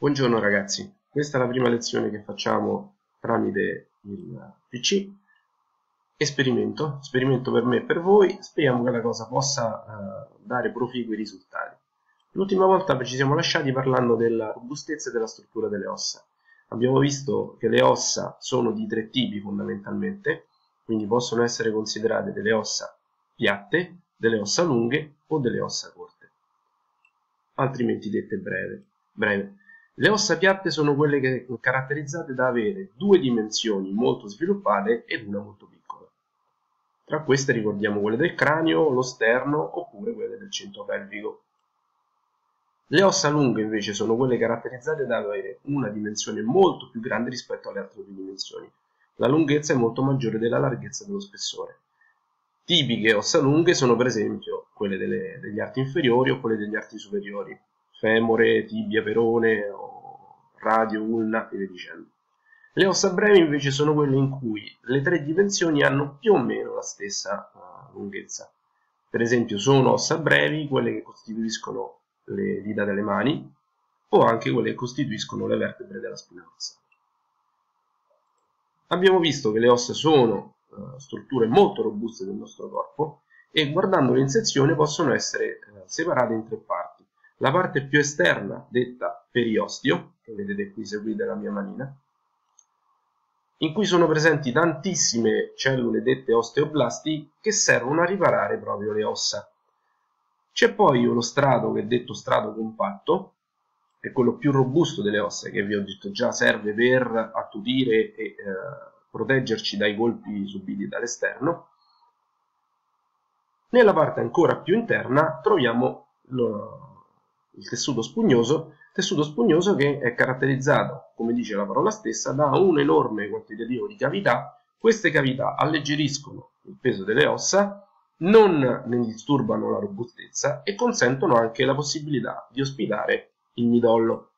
Buongiorno ragazzi, questa è la prima lezione che facciamo tramite il PC. Esperimento, esperimento per me e per voi, speriamo che la cosa possa uh, dare proficui risultati. L'ultima volta ci siamo lasciati parlando della robustezza e della struttura delle ossa. Abbiamo visto che le ossa sono di tre tipi fondamentalmente, quindi possono essere considerate delle ossa piatte, delle ossa lunghe o delle ossa corte, altrimenti dette breve. breve. Le ossa piatte sono quelle che caratterizzate da avere due dimensioni molto sviluppate ed una molto piccola. Tra queste ricordiamo quelle del cranio, lo sterno oppure quelle del centro pelvico. Le ossa lunghe invece sono quelle caratterizzate da avere una dimensione molto più grande rispetto alle altre due dimensioni. La lunghezza è molto maggiore della larghezza dello spessore. Tipiche ossa lunghe sono per esempio quelle delle, degli arti inferiori o quelle degli arti superiori, femore, tibia, perone o radio, ulna e via dicendo. Le ossa brevi invece sono quelle in cui le tre dimensioni hanno più o meno la stessa uh, lunghezza. Per esempio sono ossa brevi quelle che costituiscono le dita delle mani o anche quelle che costituiscono le vertebre della spina dorsale. Abbiamo visto che le ossa sono uh, strutture molto robuste del nostro corpo e guardandole in sezione possono essere uh, separate in tre parti la parte più esterna, detta periostio, che vedete qui seguite la mia manina, in cui sono presenti tantissime cellule dette osteoblasti che servono a riparare proprio le ossa. C'è poi uno strato che è detto strato compatto, che è quello più robusto delle ossa, che vi ho detto già serve per attutire e eh, proteggerci dai colpi subiti dall'esterno. Nella parte ancora più interna troviamo lo, il tessuto spugnoso, tessuto spugnoso che è caratterizzato, come dice la parola stessa, da un enorme quantitativo di cavità. Queste cavità alleggeriscono il peso delle ossa, non ne disturbano la robustezza e consentono anche la possibilità di ospitare il midollo.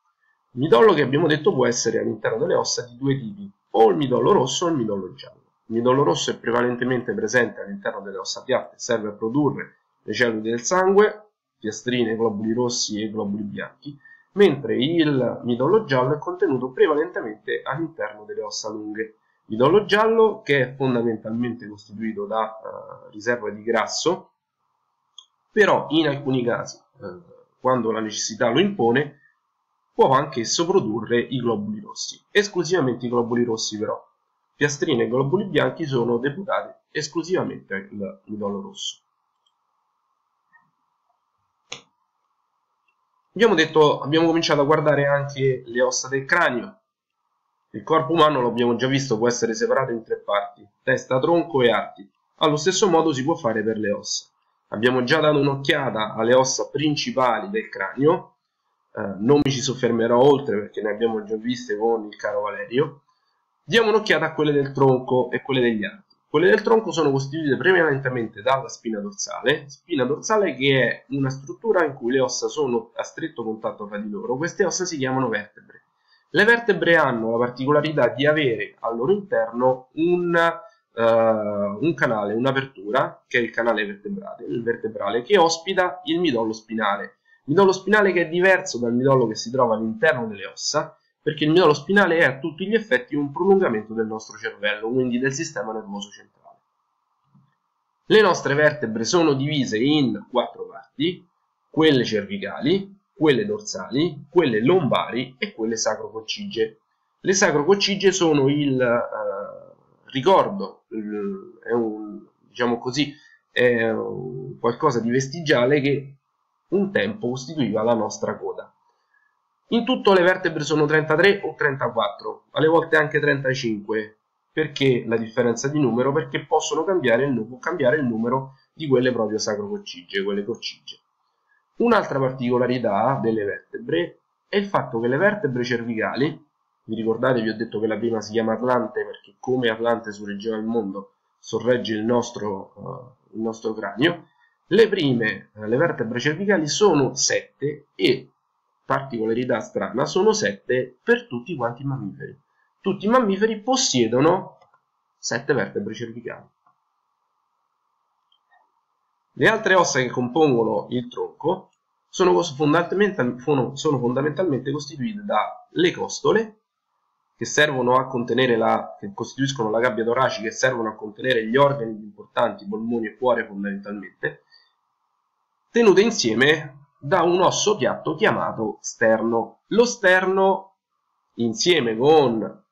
Il midollo che abbiamo detto può essere all'interno delle ossa di due tipi, o il midollo rosso o il midollo giallo. Il midollo rosso è prevalentemente presente all'interno delle ossa piatte, serve a produrre le cellule del sangue, piastrine, globuli rossi e globuli bianchi, mentre il midollo giallo è contenuto prevalentemente all'interno delle ossa lunghe. Midollo giallo che è fondamentalmente costituito da uh, riserva di grasso, però in alcuni casi, uh, quando la necessità lo impone, può anch'esso produrre i globuli rossi, esclusivamente i globuli rossi però. Piastrine e globuli bianchi sono deputati esclusivamente al midollo rosso. Abbiamo detto, abbiamo cominciato a guardare anche le ossa del cranio. Il corpo umano, lo abbiamo già visto, può essere separato in tre parti, testa, tronco e arti. Allo stesso modo si può fare per le ossa. Abbiamo già dato un'occhiata alle ossa principali del cranio, eh, non mi ci soffermerò oltre perché ne abbiamo già viste con il caro Valerio. Diamo un'occhiata a quelle del tronco e quelle degli arti. Quelle del tronco sono costituite prevalentemente dalla spina dorsale, spina dorsale che è una struttura in cui le ossa sono a stretto contatto tra di loro. Queste ossa si chiamano vertebre. Le vertebre hanno la particolarità di avere al loro interno un, uh, un canale, un'apertura, che è il canale vertebrale, il vertebrale, che ospita il midollo spinale. Il midollo spinale che è diverso dal midollo che si trova all'interno delle ossa, perché il midollo spinale è a tutti gli effetti un prolungamento del nostro cervello, quindi del sistema nervoso centrale. Le nostre vertebre sono divise in quattro parti, quelle cervicali, quelle dorsali, quelle lombari e quelle sacrococcige. Le sacrococcige sono il eh, ricordo, il, è un, diciamo così, è un qualcosa di vestigiale che un tempo costituiva la nostra coda. In tutto le vertebre sono 33 o 34, alle volte anche 35. Perché la differenza di numero? Perché possono cambiare il, può cambiare il numero di quelle proprio sacrococcige, quelle coccige. Un'altra particolarità delle vertebre è il fatto che le vertebre cervicali, vi ricordate vi ho detto che la prima si chiama Atlante perché come Atlante sorreggeva il mondo sorregge il nostro, uh, il nostro cranio, le prime, uh, le vertebre cervicali sono 7 e particolarità strana, sono 7 per tutti quanti i mammiferi. Tutti i mammiferi possiedono 7 vertebre cervicali. Le altre ossa che compongono il tronco sono, fondamentalmente, sono fondamentalmente costituite dalle costole, che servono a contenere la, che costituiscono la gabbia toracica e servono a contenere gli organi importanti, polmoni e cuore fondamentalmente, tenute insieme da un osso piatto chiamato sterno. Lo sterno, insieme con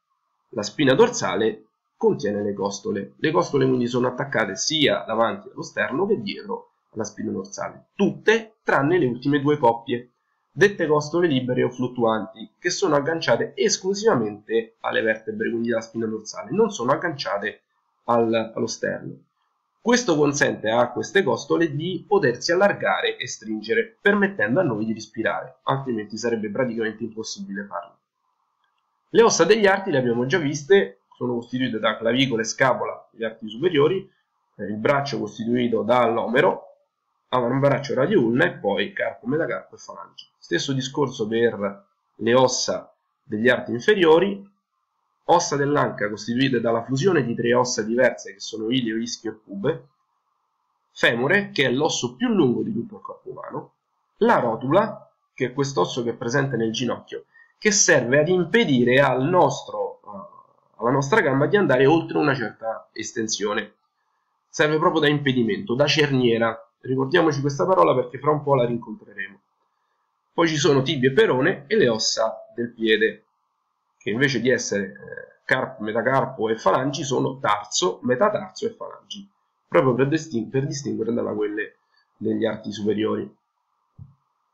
la spina dorsale, contiene le costole. Le costole quindi sono attaccate sia davanti allo sterno che dietro alla spina dorsale, tutte tranne le ultime due coppie, dette costole libere o fluttuanti, che sono agganciate esclusivamente alle vertebre, quindi alla spina dorsale, non sono agganciate al, allo sterno. Questo consente a queste costole di potersi allargare e stringere, permettendo a noi di respirare, altrimenti sarebbe praticamente impossibile farlo. Le ossa degli arti le abbiamo già viste, sono costituite da clavicola e scapola gli arti superiori, eh, il braccio costituito dall'omero, avambraccio radio ulna e poi carpo, metacarpo e falange. Stesso discorso per le ossa degli arti inferiori, ossa dell'anca costituite dalla fusione di tre ossa diverse che sono ilio, ischio e pube, femore, che è l'osso più lungo di tutto il corpo umano, la rotula, che è quest'osso che è presente nel ginocchio, che serve ad impedire al nostro, uh, alla nostra gamba di andare oltre una certa estensione. Serve proprio da impedimento, da cerniera, Ricordiamoci questa parola perché fra un po' la rincontreremo. Poi ci sono tibia e perone e le ossa del piede, che invece di essere eh, carpo, metacarpo e falangi sono tarso, metatarso e falangi, proprio per, per distinguere da quelle degli arti superiori.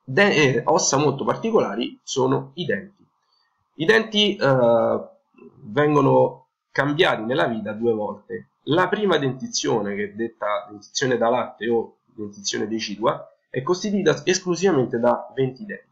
De eh, ossa molto particolari sono i denti. I denti eh, vengono cambiati nella vita due volte. La prima dentizione, che è detta dentizione da latte o dentizione decidua, è costituita esclusivamente da 20 denti.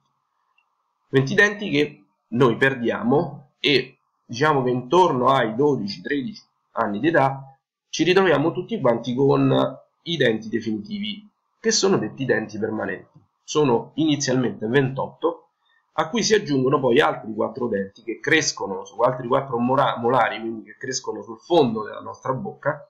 20 denti che noi perdiamo e diciamo che intorno ai 12-13 anni di età ci ritroviamo tutti quanti con i denti definitivi, che sono detti denti permanenti. Sono inizialmente 28, a cui si aggiungono poi altri 4 denti che crescono su altri 4 molari, quindi che crescono sul fondo della nostra bocca,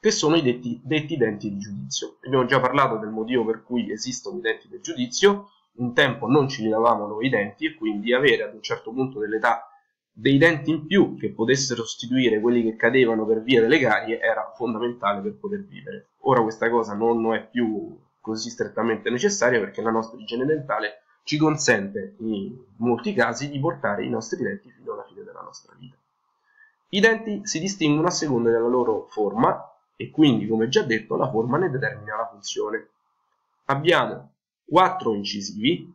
che sono i detti, detti denti di giudizio. Abbiamo già parlato del motivo per cui esistono i denti del giudizio, un tempo non ci lavavano i denti e quindi avere ad un certo punto dell'età dei denti in più che potessero sostituire quelli che cadevano per via delle carie era fondamentale per poter vivere. Ora questa cosa non è più così strettamente necessaria perché la nostra igiene dentale ci consente in molti casi di portare i nostri denti fino alla fine della nostra vita. I denti si distinguono a seconda della loro forma e quindi, come già detto, la forma ne determina la funzione. Abbiamo quattro incisivi,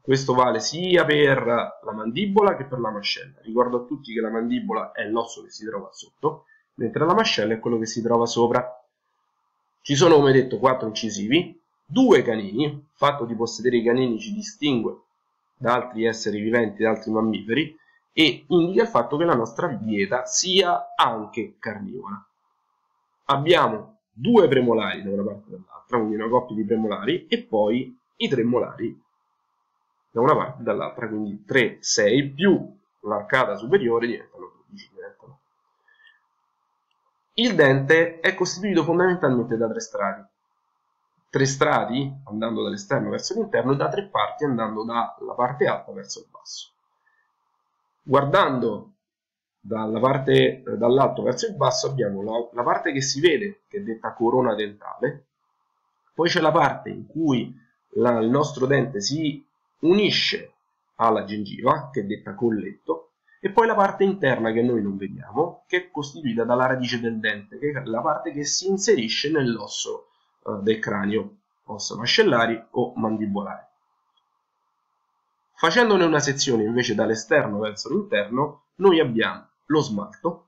questo vale sia per la mandibola che per la mascella. Ricordo a tutti che la mandibola è l'osso che si trova sotto, mentre la mascella è quello che si trova sopra. Ci sono, come detto, quattro incisivi, due canini, il fatto di possedere i canini ci distingue da altri esseri viventi, da altri mammiferi, e indica il fatto che la nostra dieta sia anche carnivora abbiamo due premolari da una parte e dall'altra, quindi una coppia di premolari, e poi i tre molari da una parte e dall'altra, quindi 3, 6 più l'arcata superiore diventano 12. Diventano. Il dente è costituito fondamentalmente da tre strati. Tre strati andando dall'esterno verso l'interno e da tre parti andando dalla parte alta verso il basso. Guardando dalla parte, eh, dall'alto verso il basso abbiamo la, la, parte che si vede, che è detta corona dentale, poi c'è la parte in cui la, il nostro dente si unisce alla gengiva, che è detta colletto, e poi la parte interna che noi non vediamo, che è costituita dalla radice del dente, che è la parte che si inserisce nell'osso eh, del cranio, ossa mascellari o mandibolari. Facendone una sezione invece dall'esterno verso l'interno, noi abbiamo lo smalto,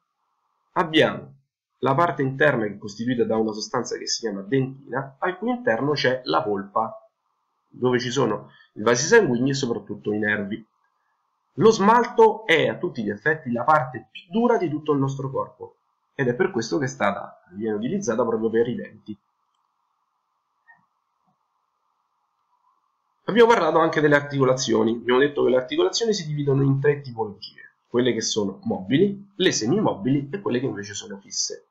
abbiamo la parte interna che è costituita da una sostanza che si chiama dentina, al cui interno c'è la polpa, dove ci sono i vasi sanguigni e soprattutto i nervi. Lo smalto è a tutti gli effetti la parte più dura di tutto il nostro corpo ed è per questo che è stata, viene utilizzata proprio per i denti. Abbiamo parlato anche delle articolazioni, abbiamo detto che le articolazioni si dividono in tre tipologie quelle che sono mobili, le semimobili e quelle che invece sono fisse.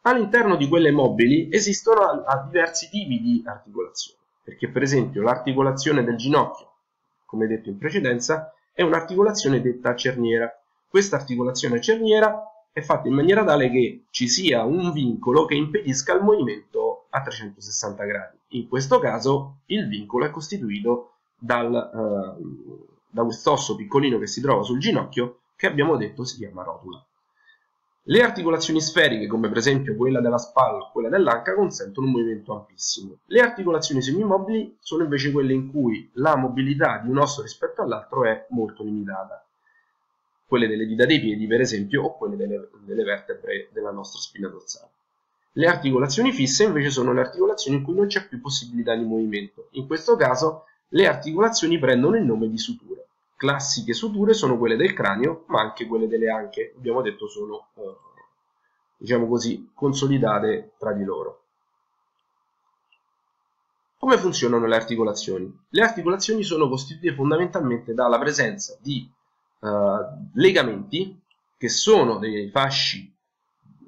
All'interno di quelle mobili esistono diversi tipi di articolazioni. Perché per esempio l'articolazione del ginocchio, come detto in precedenza, è un'articolazione detta cerniera. Questa articolazione cerniera è fatta in maniera tale che ci sia un vincolo che impedisca il movimento a 360 gradi. In questo caso il vincolo è costituito dal, eh, da quest'osso piccolino che si trova sul ginocchio che abbiamo detto si chiama rotula. Le articolazioni sferiche, come per esempio quella della spalla o quella dell'anca, consentono un movimento ampissimo. Le articolazioni semimobili sono invece quelle in cui la mobilità di un osso rispetto all'altro è molto limitata quelle delle dita dei piedi per esempio o quelle delle, delle vertebre della nostra spina dorsale. Le articolazioni fisse invece sono le articolazioni in cui non c'è più possibilità di movimento. In questo caso le articolazioni prendono il nome di suture. Classiche suture sono quelle del cranio, ma anche quelle delle anche, abbiamo detto sono, eh, diciamo così, consolidate tra di loro. Come funzionano le articolazioni? Le articolazioni sono costituite fondamentalmente dalla presenza di uh, legamenti che sono dei fasci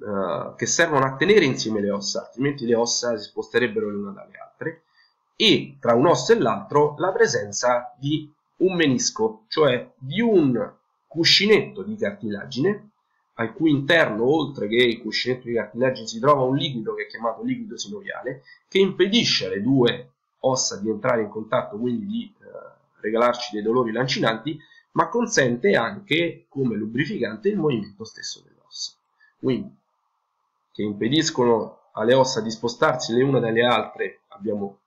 uh, che servono a tenere insieme le ossa, altrimenti le ossa si sposterebbero le une dalle altre, e tra un osso e l'altro la presenza di un menisco, cioè di un cuscinetto di cartilagine al cui interno, oltre che il cuscinetto di cartilagine, si trova un liquido che è chiamato liquido sinoviale, che impedisce alle due ossa di entrare in contatto, quindi di eh, regalarci dei dolori lancinanti, ma consente anche, come lubrificante, il movimento stesso delle ossa. Quindi, che impediscono alle ossa di spostarsi le une dalle altre, abbiamo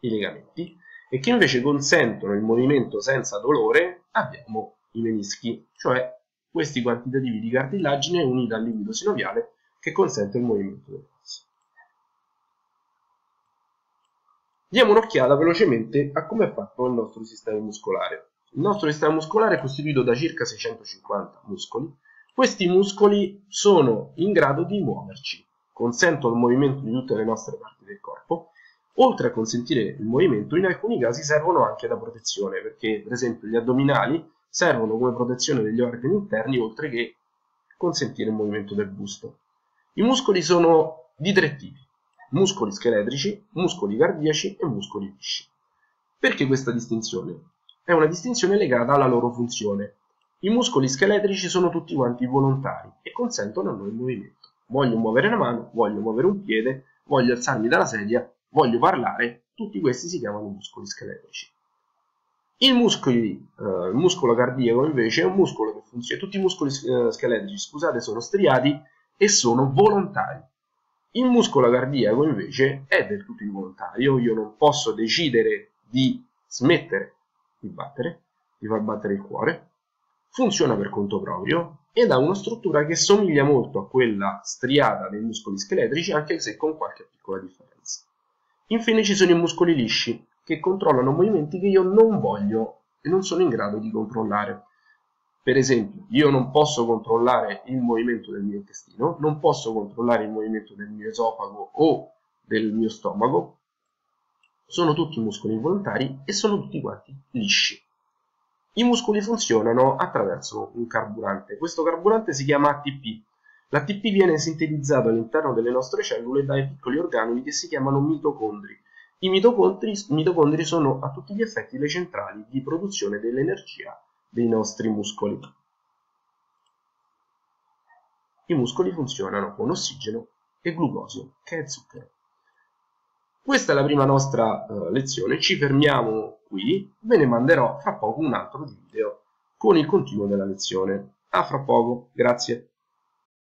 i legamenti, e che invece consentono il movimento senza dolore, abbiamo i menischi, cioè questi quantitativi di cartilagine uniti al liquido sinoviale che consente il movimento delle ossa. Diamo un'occhiata velocemente a come è fatto il nostro sistema muscolare. Il nostro sistema muscolare è costituito da circa 650 muscoli. Questi muscoli sono in grado di muoverci, consentono il movimento di tutte le nostre parti del corpo. Oltre a consentire il movimento, in alcuni casi servono anche da protezione, perché per esempio gli addominali servono come protezione degli organi interni, oltre che consentire il movimento del busto. I muscoli sono di tre tipi, muscoli scheletrici, muscoli cardiaci e muscoli lisci. Perché questa distinzione? è una distinzione legata alla loro funzione. I muscoli scheletrici sono tutti quanti volontari e consentono a noi il movimento. Voglio muovere una mano, voglio muovere un piede, voglio alzarmi dalla sedia, voglio parlare, tutti questi si chiamano muscoli scheletrici. Il, muscoli, eh, il muscolo cardiaco invece è un muscolo che funziona, tutti i muscoli eh, scheletrici scusate, sono striati e sono volontari. Il muscolo cardiaco invece è del tutto involontario, io non posso decidere di smettere di battere, di far battere il cuore, funziona per conto proprio ed ha una struttura che somiglia molto a quella striata dei muscoli scheletrici, anche se con qualche piccola differenza. Infine ci sono i muscoli lisci, che controllano movimenti che io non voglio e non sono in grado di controllare. Per esempio, io non posso controllare il movimento del mio intestino, non posso controllare il movimento del mio esofago o del mio stomaco, sono tutti muscoli involontari e sono tutti quanti lisci. I muscoli funzionano attraverso un carburante. Questo carburante si chiama ATP. L'ATP viene sintetizzato all'interno delle nostre cellule dai piccoli organeli che si chiamano mitocondri. I mitocondri, mitocondri sono a tutti gli effetti le centrali di produzione dell'energia dei nostri muscoli. I muscoli funzionano con ossigeno e glucosio, che è zucchero. Questa è la prima nostra uh, lezione, ci fermiamo qui, ve ne manderò fra poco un altro video con il continuo della lezione. A fra poco, grazie.